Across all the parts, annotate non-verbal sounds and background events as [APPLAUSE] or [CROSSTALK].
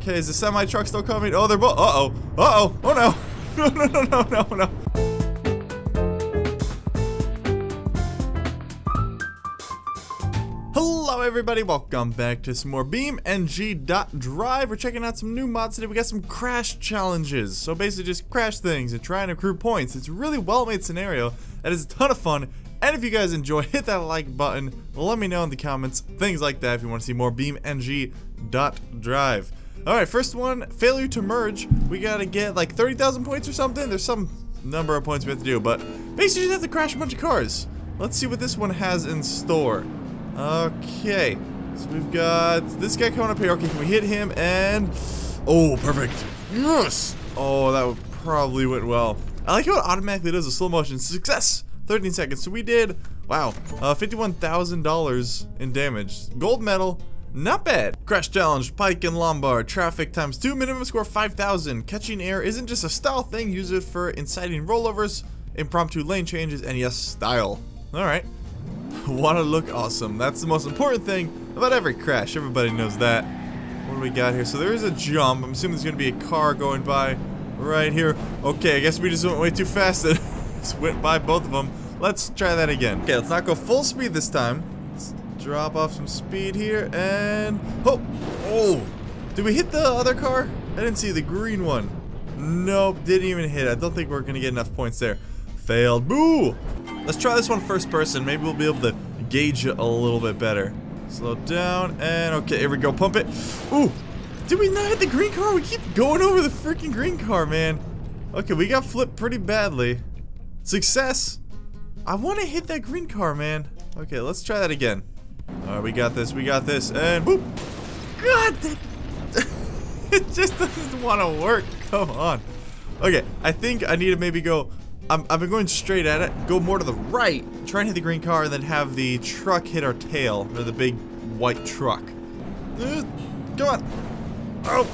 Okay, is the semi truck still coming? Oh, they're both. Uh oh. Uh oh. Oh no. [LAUGHS] No, no, no, no, no, no. Hello everybody, welcome back to some more BeamNG.Drive. We're checking out some new mods today. We got some crash challenges. So basically just crash things and try and accrue points. It's a really well-made scenario that is a ton of fun. And if you guys enjoy, [LAUGHS] hit that like button. Let me know in the comments, things like that if you want to see more BeamNG.Drive. Alright, first one, failure to merge. We gotta get like 30,000 points or something. There's some number of points we have to do, but basically you just have to crash a bunch of cars. Let's see what this one has in store. Okay, so we've got this guy coming up here. Okay, can we hit him? And oh, perfect. Yes. Oh, that probably went well. I like how it automatically does a slow motion. Success. 13 seconds. So we did wow, uh, $51,000 in damage. Gold medal. Not bad. Crash challenge, Pike and Lombard, traffic times 2, minimum score 5,000. Catching air isn't just a style thing, use it for inciting rollovers, impromptu lane changes, and yes, style. Alright. [LAUGHS] Wanna look awesome. That's the most important thing about every crash. Everybody knows that. What do we got here? So there is a jump. I'm assuming there's gonna be a car going by right here. Okay, I guess we just went way too fast [LAUGHS] and just went by both of them. Let's try that again. Okay, let's not go full speed this time. Drop off some speed here and oh, oh! Did we hit the other car? I didn't see the green one. Nope, didn't even hit. I don't think we're gonna get enough points there. Failed. Boo! Let's try this one first person. Maybe we'll be able to gauge it a little bit better. Slow down, and okay, here we go. Pump it. Ooh! Did we not hit the green car? We keep going over the freaking green car, man. Okay, we got flipped pretty badly. Success! I want to hit that green car, man. Okay, let's try that again. Alright, we got this, we got this, and boop! God, [LAUGHS] it just doesn't want to work. Come on. Okay, I think I need to maybe go I'm, I've been going straight at it. Go more to the right. Try and hit the green car and then have the truck hit our tail. Or the big white truck. Uh, come on. Oh.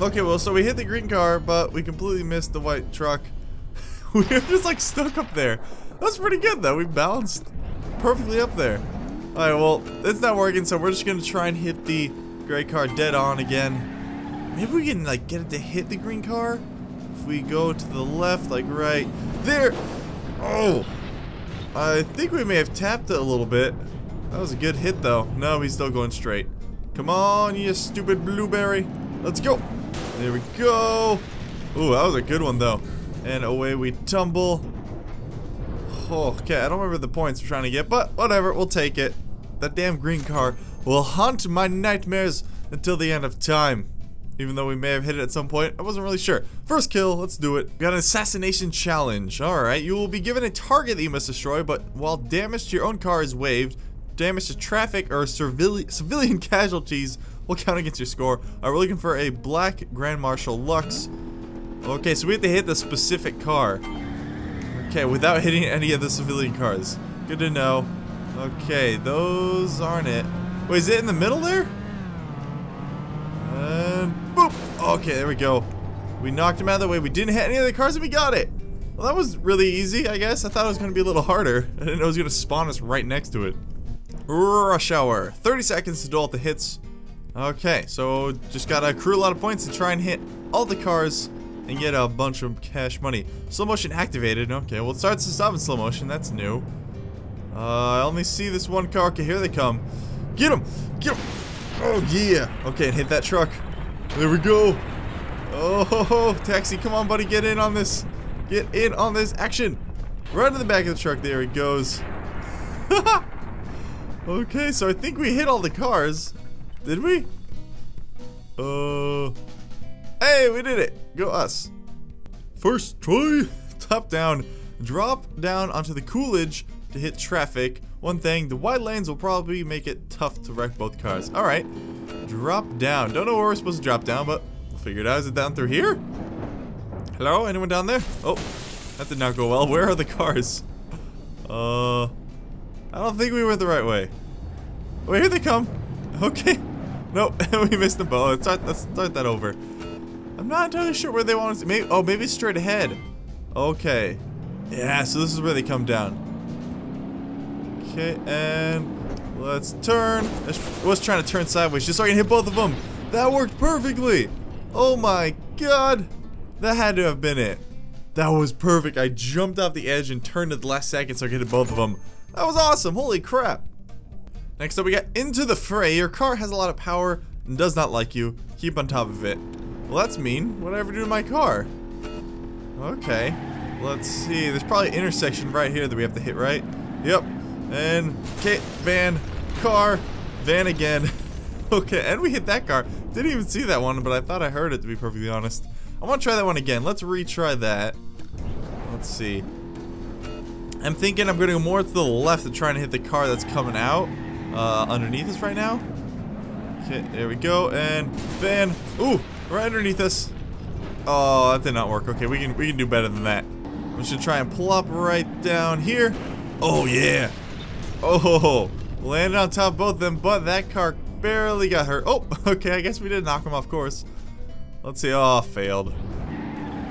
Okay, well, so we hit the green car, but we completely missed the white truck. [LAUGHS] we were just like stuck up there. That's pretty good though. We bounced perfectly up there. Alright, well, it's not working, so we're just gonna try and hit the gray car dead on again. Maybe we can like get it to hit the green car? If we go to the left, like right there. Oh, I think we may have tapped it a little bit. That was a good hit, though. No, he's still going straight. Come on, you stupid blueberry. Let's go. There we go. Ooh, that was a good one, though. And away we tumble. Oh, okay, I don't remember the points we're trying to get, but whatever, we'll take it. That damn green car will haunt my nightmares until the end of time. Even though we may have hit it at some point, I wasn't really sure. First kill, let's do it. We got an assassination challenge. Alright, you will be given a target that you must destroy, but while damage to your own car is waived, damage to traffic or civili civilian [LAUGHS] casualties will count against your score. Right, we're looking for a black Grand Marshal Lux. Okay, so we have to hit the specific car. Okay, without hitting any of the civilian cars. Good to know. Okay, those aren't it. Wait, is it in the middle there? And boop! Okay, there we go. We knocked him out of the way. We didn't hit any of the cars and we got it. Well, that was really easy, I guess. I thought it was going to be a little harder. [LAUGHS] I didn't know it was going to spawn us right next to it. Rush hour. 30 seconds to do all the hits. Okay, so just got to accrue a lot of points to try and hit all the cars and get a bunch of cash money. Slow motion activated. Okay, well, it starts to stop in slow motion. That's new. Uh, I only see this one car. Okay, here they come. Get him! Get him! Oh, yeah. Okay, hit that truck. There we go. Oh, taxi, come on, buddy, get in on this. Get in on this action. Right in the back of the truck. There it goes. [LAUGHS] okay, so I think we hit all the cars. Did we? Uh, hey, we did it. Go us. First try. [LAUGHS] Top down. Drop down onto the Coolidge to hit traffic. One thing, the wide lanes will probably make it tough to wreck both cars. Alright. Drop down. Don't know where we're supposed to drop down, but we'll figure it out. Is it down through here? Hello? Anyone down there? Oh, that did not go well. Where are the cars? Uh, I don't think we went the right way. Oh, here they come. Okay. Nope, [LAUGHS] we missed the boat. Let's start, let's start that over. I'm not entirely sure where they want us to. Maybe, oh, maybe straight ahead. Okay. Yeah, so this is where they come down. Okay, and Let's turn. I was trying to turn sideways just so I can hit both of them. That worked perfectly. Oh my god. That had to have been it. That was perfect. I jumped off the edge and turned at the last second so I could hit both of them. That was awesome. Holy crap. Next up, we got Into the Fray. Your car has a lot of power and does not like you. Keep on top of it. Well, that's mean. What did I ever do to my car? Okay. Let's see. There's probably an intersection right here that we have to hit, right? Yep. And, van, car, van again. [LAUGHS] okay, and we hit that car. Didn't even see that one, but I thought I heard it, to be perfectly honest. I want to try that one again. Let's retry that. Let's see. I'm thinking I'm going to go more to the left to try and hit the car that's coming out uh, underneath us right now. Okay, there we go. And van. Ooh, right underneath us. Oh, that did not work. Okay, we can we can do better than that. We should try and plop right down here. Oh yeah. Oh, landed on top of both of them, but that car barely got hurt. Oh, [LAUGHS] okay. I guess we did knock him off course. Let's see. Oh, failed.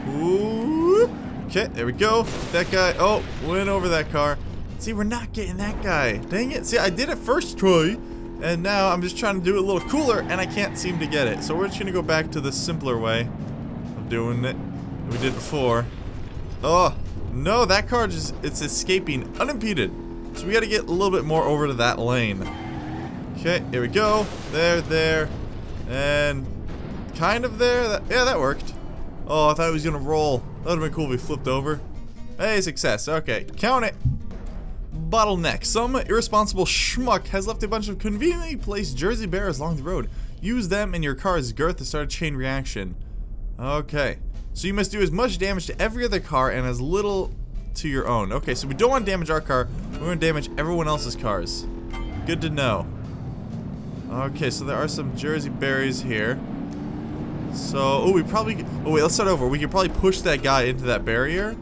Ooh. Okay, there we go. That guy. Oh, went over that car. See, we're not getting that guy. Dang it. See, I did it first try, and now I'm just trying to do it a little cooler, and I can't seem to get it. So we're just going to go back to the simpler way of doing it we did before. Oh, no, that car just, it's escaping unimpeded. So we got to get a little bit more over to that lane. Okay, here we go. There, there, and kind of there. That, yeah, that worked. Oh, I thought it was to roll. That would have been cool if we flipped over. Hey, success. Okay, count it. Bottleneck. Some irresponsible schmuck has left a bunch of conveniently placed Jersey Bears along the road. Use them in your car's girth to start a chain reaction. Okay. So you must do as much damage to every other car and as little to your own. Okay, so we don't want to damage our car. We want to damage everyone else's cars. Good to know. Okay, so there are some Jersey barriers here. So, oh, we probably, oh wait, let's start over. We could probably push that guy into that barrier.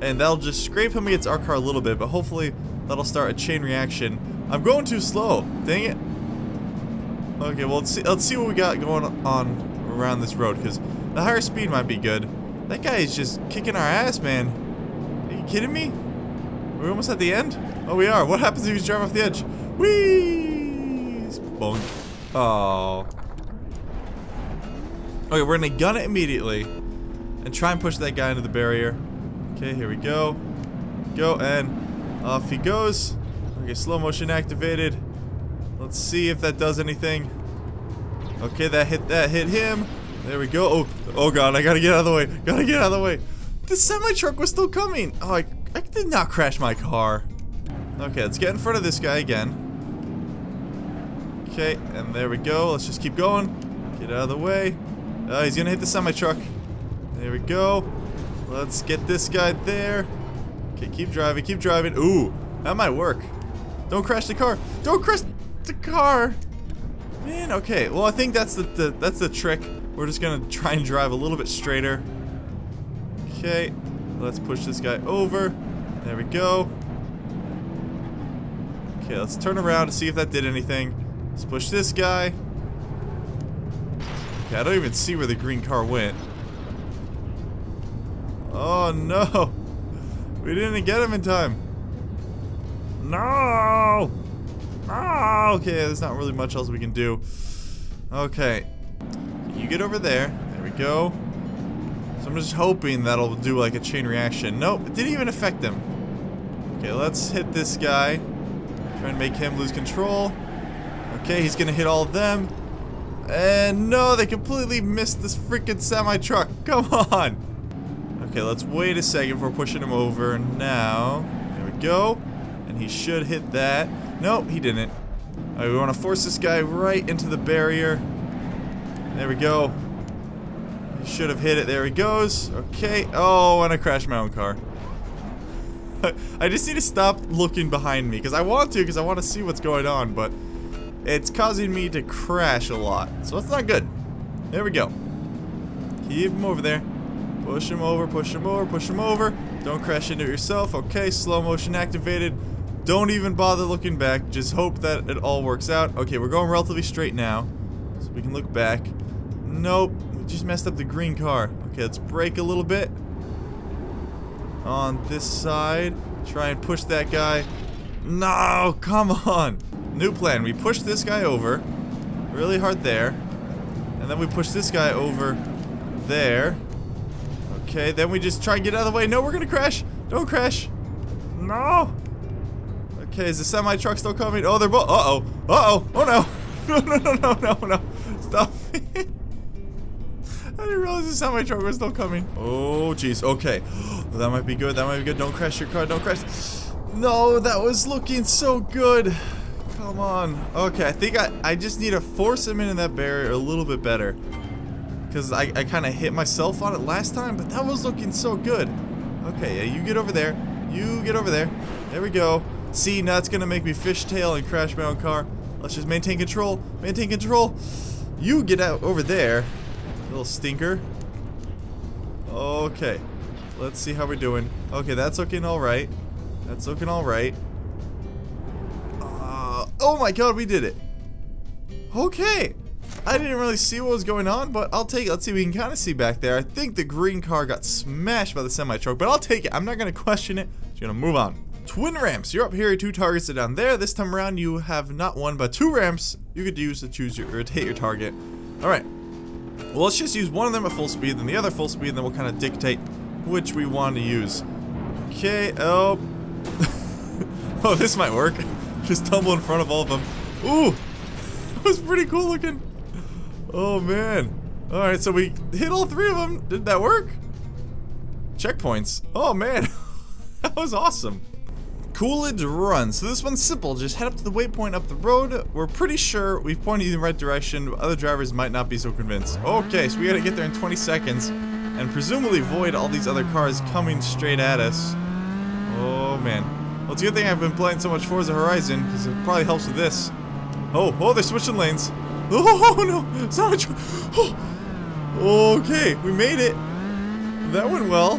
And that'll just scrape him against our car a little bit, but hopefully that'll start a chain reaction. I'm going too slow. Dang it. Okay, well, let's see, let's see what we got going on around this road, because the higher speed might be good. That guy is just kicking our ass, man. Are you kidding me? We almost at the end? Oh, we are. What happens if you drive off the edge? Whee! Bonk. Oh. Okay, we're gonna gun it immediately and try and push that guy into the barrier. Okay, here we go. Go, and off he goes. Okay, slow motion activated. Let's see if that does anything. Okay, that hit that hit him. There we go. Oh, oh god, I gotta get out of the way. Gotta get out of the way. The semi truck was still coming. Oh, I, I did not crash my car. Okay, let's get in front of this guy again. Okay, and there we go. Let's just keep going. Get out of the way. Oh, he's gonna hit the semi truck. There we go. Let's get this guy there. Okay, keep driving, keep driving. Ooh, that might work. Don't crash the car. Don't crash the car. Man, okay. Well, I think that's the, the that's the trick. We're just gonna try and drive a little bit straighter. Okay, let's push this guy over. There we go. Okay, let's turn around and see if that did anything. Let's push this guy. Okay, I don't even see where the green car went. Oh no! We didn't get him in time. No! No! Okay, there's not really much else we can do. Okay. You get over there. There we go. So I'm just hoping that'll do like a chain reaction. Nope, it didn't even affect him. Okay, let's hit this guy. Try and make him lose control. Okay, he's gonna hit all of them. And no, they completely missed this freaking semi-truck. [LAUGHS] Come on! Okay, let's wait a second before pushing him over. Now, there we go. And he should hit that. Nope, he didn't. Alright, we want to force this guy right into the barrier. There we go. Should have hit it. There he goes. Okay. Oh, and I crashed my own car. [LAUGHS] I just need to stop looking behind me, because I want to, because I want to see what's going on, but it's causing me to crash a lot. So that's not good. There we go. Keep him over there. Push him over, push him over, push him over. Don't crash into yourself. Okay, slow motion activated. Don't even bother looking back. Just hope that it all works out. Okay, we're going relatively straight now. So we can look back. Nope. Just messed up the green car. Okay, let's brake a little bit. On this side. Try and push that guy. No, come on. New plan. We push this guy over. Really hard there. And then we push this guy over there. Okay, then we just try and get out of the way. No, we're gonna crash. Don't crash. No. Okay, is the semi truck still coming? Oh, they're both. Uh oh. Uh oh. Oh no. [LAUGHS] No, no, no, no, no, no. Stop. [LAUGHS] I didn't realize the semi truck was still coming. Oh, jeez. Okay. that might be good. That might be good. Don't crash your car. Don't crash. No, that was looking so good. Come on. Okay, I think I, I just need to force him into that barrier a little bit better. Because I, I kind of hit myself on it last time, but that was looking so good. Okay, yeah, you get over there. You get over there. There we go. See, now it's going to make me fishtail and crash my own car. Let's just maintain control. Maintain control. You get out over there. Little stinker. Okay. Let's see how we're doing. Okay, that's looking alright. That's looking alright. Uh, oh my god, we did it. Okay. I didn't really see what was going on, but I'll take it. Let's see, we can kind of see back there. I think the green car got smashed by the semi-truck, but I'll take it. I'm not going to question it. Just going to move on. Twin ramps. You're up here, two targets are down there. This time around, you have not one, but two ramps you could use to choose your, or hit your target. Alright. Well, let's just use one of them at full speed, then the other full speed, and then we'll kind of dictate which we want to use. Okay, [LAUGHS] oh. oh, this might work. [LAUGHS] Just tumble in front of all of them. Ooh! [LAUGHS] That was pretty cool looking. Oh, man. Alright, so we hit all three of them. Did that work? Checkpoints. Oh, man. that was awesome. Coolidge Run. So this one's simple. Just head up to the waypoint up the road. We're pretty sure we've pointed in the right direction, but other drivers might not be so convinced. Okay, so we gotta get there in 20 seconds and presumably avoid all these other cars coming straight at us. Oh, man. Well, it's a good thing I've been playing so much Forza Horizon, because it probably helps with this. Oh, oh, they're switching lanes. [LAUGHS] Oh, no! It's not a [GASPS] oh, Okay, we made it. That went well.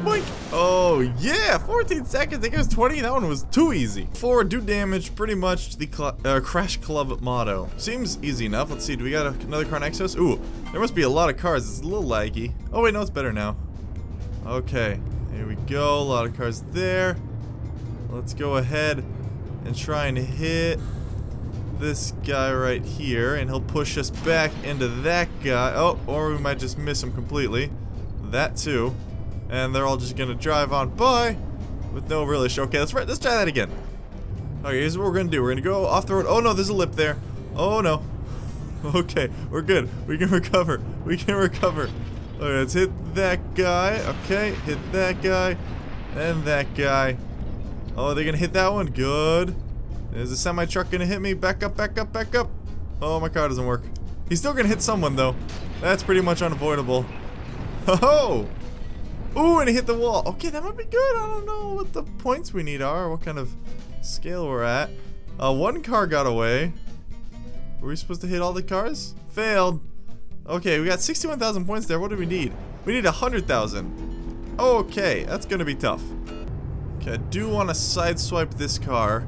Boink. Oh, yeah, 14 seconds. I think it was 20. That one was too easy. Four, do damage, pretty much the uh, Crash Club motto. Seems easy enough. Let's see, do we got another car next to us? Ooh, there must be a lot of cars. It's a little laggy. Oh, wait, no, it's better now. Okay, here we go. A lot of cars there. Let's go ahead and try and hit this guy right here, and he'll push us back into that guy. Oh, or we might just miss him completely. That too and they're all just gonna drive on by with no real show. Okay, let's let's try that again. Okay, here's what we're gonna do. We're gonna go off the road. Oh no, there's a lip there. Oh no. [LAUGHS] Okay, we're good. We can [LAUGHS] recover. We can recover. Okay, let's hit that guy. Okay, hit that guy. And that guy. Oh, they're gonna hit that one. Good. Is a semi-truck gonna hit me? Back up, back up, back up. Oh, my car doesn't work. He's still gonna hit someone, though. That's pretty much unavoidable. Ho [LAUGHS] oh! ho! Ooh, and it hit the wall. Okay, that might be good. I don't know what the points we need are, what kind of scale we're at. Uh, one car got away. Were we supposed to hit all the cars? Failed. Okay, we got 61,000 points there. What do we need? We need 100,000. Okay, that's gonna be tough. Okay, I do want to sideswipe this car.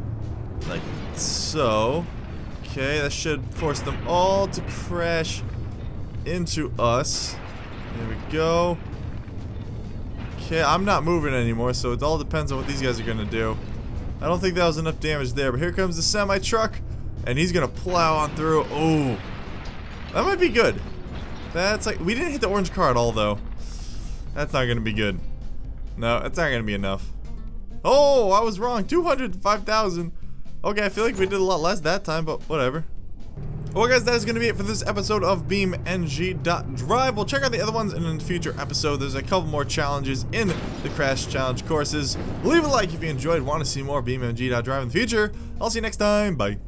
Like so. Okay, that should force them all to crash into us. There we go. Okay, I'm not moving anymore, so it all depends on what these guys are gonna do. I don't think that was enough damage there, but here comes the semi-truck, and he's gonna plow on through. Oh, that might be good. That's like, we didn't hit the orange car at all, though. That's not gonna be good. No, that's not gonna be enough. Oh, I was wrong. 205,000. Okay, I feel like we did a lot less that time, but whatever. Well guys, that is going to be it for this episode of BeamNG.Drive. We'll check out the other ones in a future episode. There's a couple more challenges in the Crash Challenge courses. Leave a like if you enjoyed, want to see more BeamNG.Drive in the future. I'll see you next time. Bye.